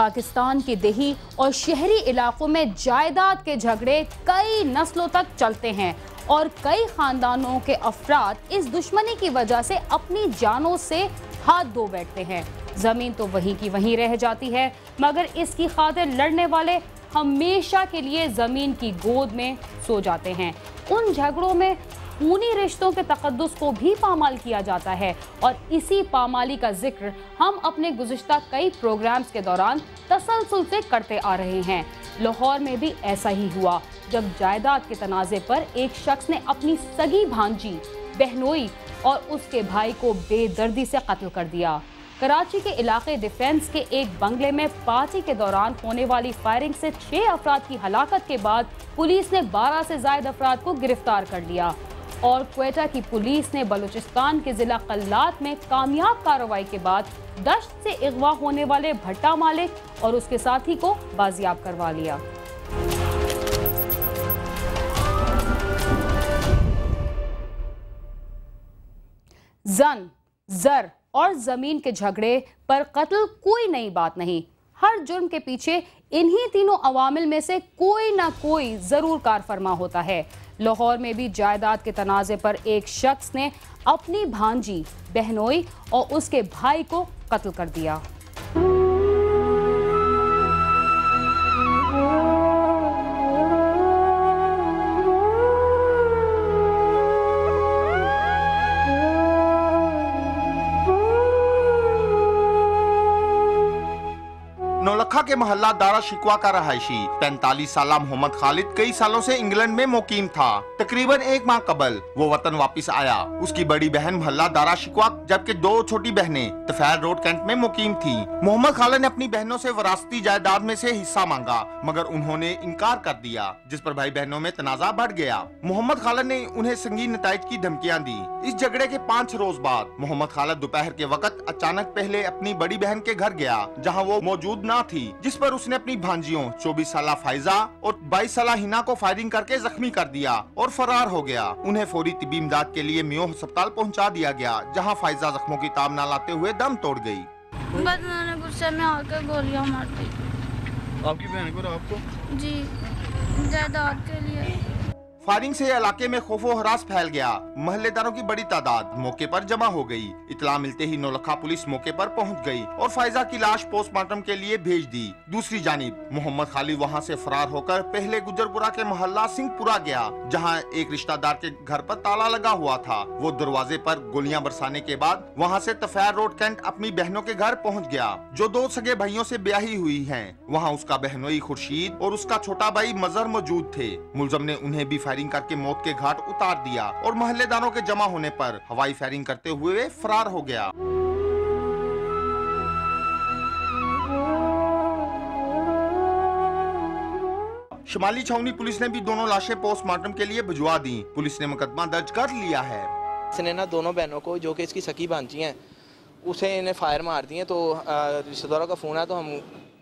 पाकिस्तान के देही और शहरी इलाकों में जायदाद के झगड़े कई नस्लों तक चलते हैं और कई खानदानों के अफराद इस दुश्मनी की वजह से अपनी जानों से हाथ धो बैठते हैं। ज़मीन तो वहीं की वहीं रह जाती है, मगर इसकी खातिर लड़ने वाले हमेशा के लिए ज़मीन की गोद में सो जाते हैं। उन झगड़ों में खूनी रिश्तों के तकदस को भी पामाल किया जाता है। और इसी पामाली का ज़िक्र हम अपने गुज्त कई प्रोग्राम्स के दौरान तसलसल से करते आ रहे हैं। लाहौर में भी ऐसा ही हुआ, जब जायदाद के तनाज़े पर एक शख्स ने अपनी सगी भांजी, बहनोई और उसके भाई को बेदर्दी से कत्ल कर दिया। कराची के इलाके डिफेंस के एक बंगले में पार्टी के दौरान होने वाली फायरिंग से छह अफराद की हलाकत के बाद पुलिस ने 12 से जायद अफराद को गिरफ़्तार कर लिया। और क्वेटा की पुलिस ने बलूचिस्तान के जिला कल्लात में कामयाब कार्रवाई के बाद दश्त से अगवा होने वाले भट्टा मालिक और उसके साथी को बाजियाब करवा लिया। जन, जर और ज़मीन के झगड़े पर कत्ल कोई नई बात नहीं। हर जुर्म के पीछे इन्हीं तीनों अवामिल में से कोई ना कोई ज़रूर कार फरमा होता है। लाहौर में भी जायदाद के तनाज़े पर एक शख्स ने अपनी भांजी बहनोई और उसके भाई को कत्ल कर दिया। के मोहल्ला दारा शिकवा का रहायशी। पैंतालीस साल मोहम्मद खालिद कई सालों से इंग्लैंड में मुकीम था। तकरीबन एक माह कबल वो वतन वापस आया। उसकी बड़ी बहन मोहल्ला दारा शिकवा, जबकि दो छोटी बहनें तफैर रोड कैंट में मुकीम थी। मोहम्मद खालिद ने अपनी बहनों ऐसी वरासती जायदाद में ऐसी हिस्सा मांगा, मगर उन्होंने इनकार कर दिया, जिस पर भाई बहनों में तनाजा बढ़ गया। मोहम्मद खालिद ने उन्हें संगीन नतज की धमकियाँ दी। इस झगड़े के पाँच रोज बाद मोहम्मद खालिद दोपहर के वक्त अचानक पहले अपनी बड़ी बहन के घर गया, जहाँ वो मौजूद न थी। जिस पर उसने अपनी भांजियों 24 साल फायजा और 22 साल हिना को फायरिंग करके जख्मी कर दिया और फरार हो गया। उन्हें फौरी तबी इमदाद के लिए मियो अस्पताल पहुँचा दिया गया जहाँ फायजा जख्मों की ताब न लाते हुए दम तोड़ गई गुस्से में आकर गोलियाँ मार दी। आपकी बहन को आपको जी जायदाद के लिए। फायरिंग से इलाके में खौफो हरास फैल गया। महल्लेदारों की बड़ी तादाद मौके पर जमा हो गई। इतला मिलते ही नौलखा पुलिस मौके पर पहुँच गई और फायजा की लाश पोस्टमार्टम के लिए भेज दी। दूसरी जानिब, मोहम्मद खालिद वहाँ से फरार होकर पहले गुजरपुरा के मोहल्ला सिंहपुरा गया, जहाँ एक रिश्तेदार के घर पर ताला लगा हुआ था। वो दरवाजे पर गोलियाँ बरसाने के बाद वहाँ से तफैर रोड कैंट अपनी बहनों के घर पहुँच गया, जो दो सगे भाइयों से ब्याही हुई हैं। वहाँ उसका बहनोई खुर्शीद और उसका छोटा भाई मजहर मौजूद थे। मुलजम ने उन्हें भी फायरिंग करके मौत के घाट उतार दिया और महल्लेदारों के जमा होने पर हवाई फायरिंग करते हुए फरार हो गया। शिमाली छावनी पुलिस ने भी दोनों लाशें पोस्टमार्टम के लिए भिजवा दी। पुलिस ने मुकदमा दर्ज कर लिया है। इसने ना दोनों बहनों को, जो कि इसकी सकी भांजी हैं, उसे इन्हें फायर मार दिए तो रिश्तेदारों का फ़ोन आया तो हम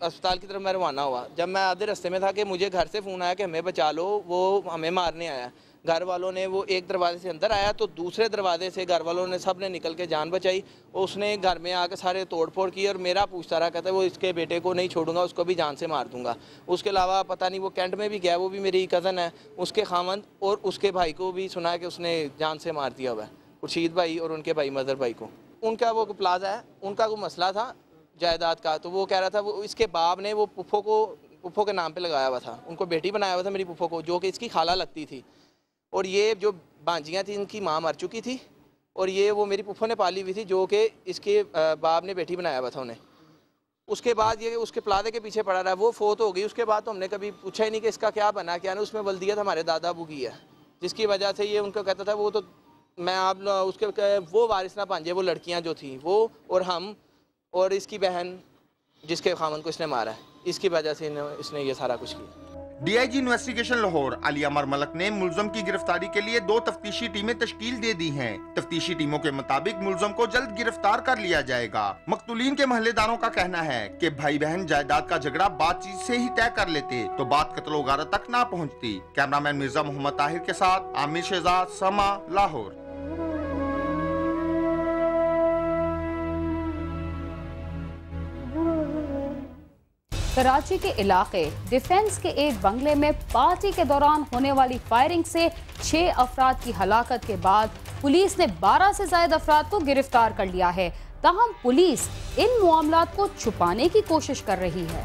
अस्पताल की तरफ़ मैं रवाना हुआ। जब मैं आधे रास्ते में था कि मुझे घर से फ़ोन आया कि हमें बचा लो, वो हमें मारने आया। घर वालों ने वो एक दरवाजे से अंदर आया तो दूसरे दरवाजे से घर वालों ने सबने निकल के जान बचाई। और उसने घर में आकर सारे तोड़ फोड़ की और मेरा पूछता रहा कहता वो इसके बेटे को नहीं छोड़ूँगा, उसको भी जान से मार दूँगा। उसके अलावा पता नहीं वो कैंट में भी गया, वो भी मेरी कज़न है, उसके खामंद और उसके भाई को भी सुना कि उसने जान से मार दिया हुआ है। खुर्शीद भाई और उनके भाई मदर भाई को। उनका वो प्लाजा है, उनका वो मसला था जायदाद का तो वो कह रहा था, वो इसके बाप ने वो पुप्पो को पुप्पो के नाम पे लगाया हुआ था। उनको बेटी बनाया हुआ था मेरी पुप्पो को, जो कि इसकी खाला लगती थी। और ये जो भांजियाँ थी, इनकी माँ मर चुकी थी, और ये वो मेरी पुप्पो ने पाली हुई थी, जो कि इसके बाप ने बेटी बनाया हुआ था उन्हें। उसके बाद ये उसके प्लादे के पीछे पड़ा रहा, वो फोत हो गई। उसके बाद तो हमने कभी पूछा ही नहीं कि इसका क्या बना, क्या ना उसमें वल्दियत हमारे दादा अबू की है, जिसकी वजह से ये उनको कहता था, वो तो मैं आप उसके, वो वारिस ना भांजे वो लड़कियाँ जो थी, वो और हम और इसकी बहन, जिसके खामन को इसने मारा है, इसकी वजह से इसने ये सारा कुछ किया। डीआईजी इन्वेस्टिगेशन लाहौर अली अमर मलक ने मुलजम की गिरफ्तारी के लिए दो तफ्तीशी टीमें तश्कील दे दी हैं। तफ्तीशी टीमों के मुताबिक मुलजम को जल्द गिरफ़्तार कर लिया जाएगा। मकतुलीन के महल्लेदारों का कहना है कि भाई बहन जायदाद का झगड़ा बातचीत से ही तय कर लेते तो बात कत्लो गारत तक ना पहुँचती। कैमरामैन मिर्ज़ा मोहम्मद ताहिर के साथ आमिर शहजाद, समा, लाहौर। कराची के इलाके डिफेंस के एक बंगले में पार्टी के दौरान होने वाली फायरिंग से छह अफराद की हलाकत के बाद पुलिस ने 12 से ज़्यादा अफराद को गिरफ़्तार कर लिया है। तहम पुलिस इन मामला को छुपाने की कोशिश कर रही है।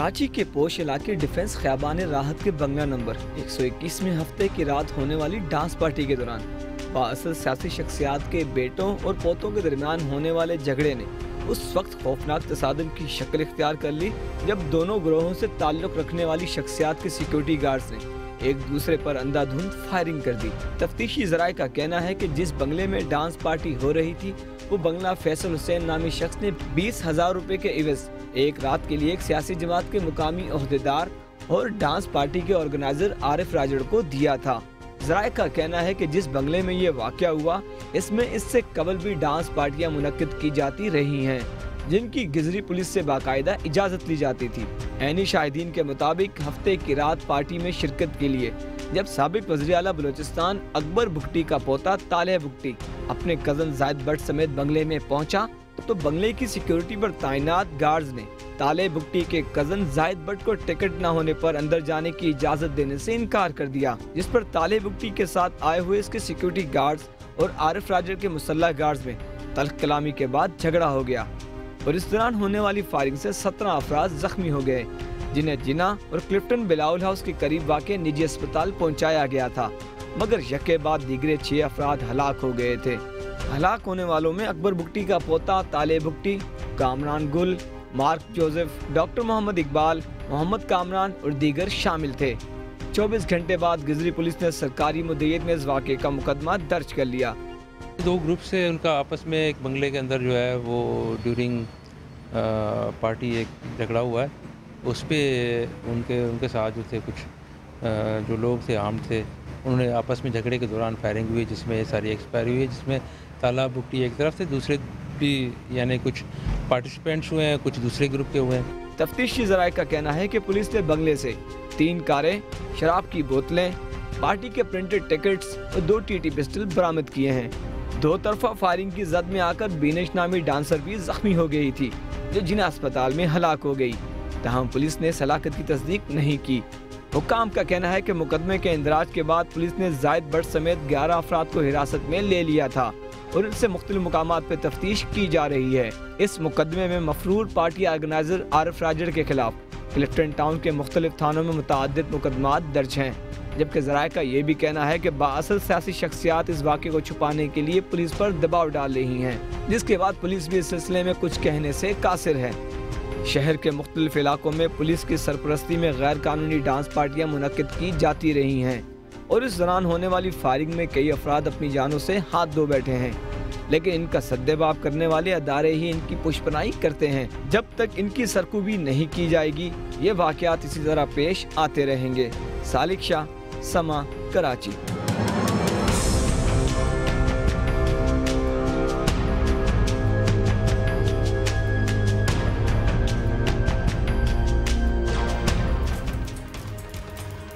कराची के पोश इलाके डिफेंस ख्याबान राहत के बंगला नंबर 121 में हफ़्ते की रात होने वाली डांस पार्टी के दौरान। बासल सियासी शख्सियात के बेटों और पोतों के दरमियान होने वाले झगड़े ने उस वक्त खौफनाक तसादम की शक्ल इख्तियार कर ली, जब दोनों ग्रोहों से ताल्लुक रखने वाली शख्सियात के सिक्योरिटी गार्ड्स ने एक दूसरे पर अंधाधुंध फायरिंग कर दी। तफ्तीशी जराये का कहना है कि जिस बंगले में डांस पार्टी हो रही थी, वो बंगला फैसल हुसैन नामी शख्स ने बीस हज़ार रूपए के इवज एक रात के लिए एक सियासी जमात के मुकामी अहदेदार और डांस पार्टी के ऑर्गेनाइजर आरिफ राजड़ को दिया था। जराये का कहना है कि जिस बंगले में ये वाक़ हुआ, इसमें इससे कबल भी डांस पार्टियाँ मुनद की जाती रही हैं, जिनकी गिजरी पुलिस से बाकायदा इजाज़त ली जाती थी। ऐनी शाहिदीन के मुताबिक हफ़्ते की रात पार्टी में शिरकत के लिए, जब सबक वजी अला बलोचिस्तान अकबर भुगटी का पोता ताले भुगटी अपने कज़न जायद भट्ट समेत बंगले में पहुँचा तो बंगले की सिक्योरिटी पर तैनात गार्ड्स ने ताले बुकटी के कज़न जायद भट्ट को टिकट न होने पर अंदर जाने की इजाज़त देने से इनकार कर दिया, जिस पर ताले बुकटी के साथ आए हुए इसके सिक्योरिटी गार्ड्स और आरिफ राजर के मुसल्ला गार्ड्स में तल्ख कलामी के बाद झगड़ा हो गया और इस दौरान होने वाली फायरिंग से सत्रह अफराज जख्मी हो गए, जिन्हें जिना और क्लिफ्टन बिलाउल हाउस के करीब वाक़ निजी अस्पताल पहुँचाया गया था, मगर यके बाद दीगरे छह अफराद हलाक हो गए थे। हलाक होने वालों में अकबर बुकटी का पोता ताले Bugti Kamran Gul Mark Joseph doctor Mohammad Iqbal Mohammad Kamran और दीगर शामिल थे। 24 घंटे बाद गिजरी पुलिस ने सरकारी मुदैत में इस वाक़े का मुकदमा दर्ज कर लिया। दो ग्रुप से उनका आपस में एक बंगले के अंदर जो है वो ड्यूरिंग पार्टी एक झगड़ा हुआ है। उस पर उनके उनके साथ जो थे कुछ आ, जो लोग थे आम थे उन्होंने आपस में झगड़े के दौरान फायरिंग हुई जिसमें सारी एक्सपायरी हुई जिसमें तालाब बुकटी एक तरफ़ से, दूसरे भी यानी कुछ पार्टिसिपेंट्स हुए हैं, कुछ दूसरे ग्रुप के हुए हैं। तफ्तीशी जराये का कहना है कि पुलिस ने बंगले से तीन कारें, शराब की बोतलें, पार्टी के प्रिंटेड टिकट्स और दो टीटी पिस्टल बरामद किए हैं। दो तरफा फायरिंग की जद में आकर बीनेश नामी डांसर भी जख्मी हो गई थी, जो जिना अस्पताल में हलाक हो गई। तहम पुलिस ने सलाखत की तस्दीक नहीं की। हुकाम का कहना है कि मुकदमे के इंदराज के बाद पुलिस ने जायद भट्ट समेत ग्यारह अफराद को हिरासत में ले लिया था। और इनसे मुख्तलि मकाम पर तफ्तीश की जा रही है। इस मुकदमे में मफरूर पार्टी ऑर्गेनाइजर आरिफ राजड़ के खिलाफ क्लिफ्टन टाउन के मुख्तलिफ़ थानों में मुतद मुकदमा दर्ज हैं। जबकि जराये का ये भी कहना है कि बासल सियासी शख्सियात इस वाक़े को छुपाने के लिए पुलिस पर दबाव डाल रही हैं, जिसके बाद पुलिस भी इस सिलसिले में कुछ कहने से कासिर है। शहर के मुख्तलिफ़ इलाकों में पुलिस की सरपरस्ती में गैर कानूनी डांस पार्टियाँ मुनद की जाती रही हैं। और इस दौरान होने वाली फायरिंग में कई अफराद अपनी जानों से हाथ धो बैठे हैं। लेकिन इनका सद्देबाप करने वाले अदारे ही इनकी पुष्पनाई करते हैं। जब तक इनकी सरकूबी नहीं की जाएगी, ये वाकयात इसी तरह पेश आते रहेंगे। सालिक शाह, समा, कराची।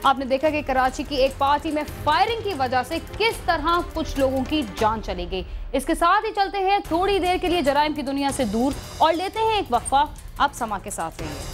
आपने देखा कि कराची की एक पार्टी में फायरिंग की वजह से किस तरह कुछ लोगों की जान चली गई। इसके साथ ही चलते हैं, थोड़ी देर के लिए जराइम की दुनिया से दूर। और लेते हैं एक वक्फा। आप समा के साथ रहिए